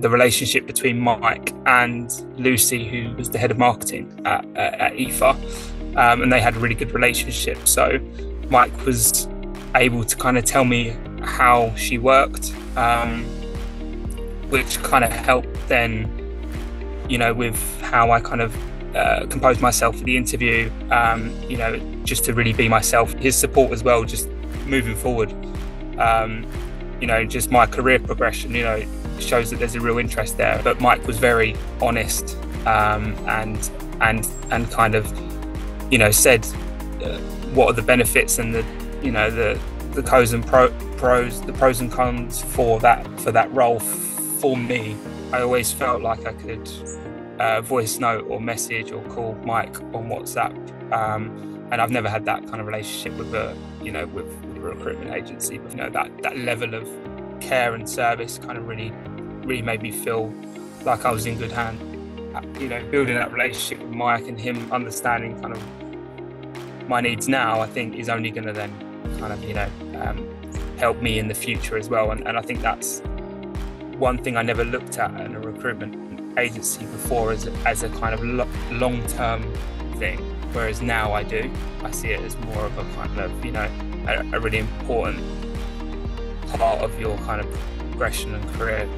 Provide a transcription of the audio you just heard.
the relationship between Mike and Lucy, who was the head of marketing at, at, IFA, um, and they had a really good relationship. So Mike was able to kind of tell me how she worked, um, which kind of helped then, you know, with how I kind of uh, composed myself for the interview, um, you know, just to really be myself. His support as well, just moving forward. Um, you know, just my career progression, you know, shows that there's a real interest there. But Mike was very honest um, and and and kind of, you know, said uh, what are the benefits and the, you know, the the pros and pro, pros, the pros and cons for that for that role for me. I always felt like I could uh, voice note or message or call Mike on WhatsApp, um, and I've never had that kind of relationship with a you know with, with a recruitment agency. But you know that that level of care and service kind of really really made me feel like I was in good hand. You know, building that relationship with Mike and him understanding kind of my needs now, I think is only going to then kind of you know um, help me in the future as well. And, and I think that's one thing I never looked at in a recruitment agency before as a, as a kind of lo- long term thing, whereas now I do. I see it as more of a kind of you know a, a really important part of your kind of progression and career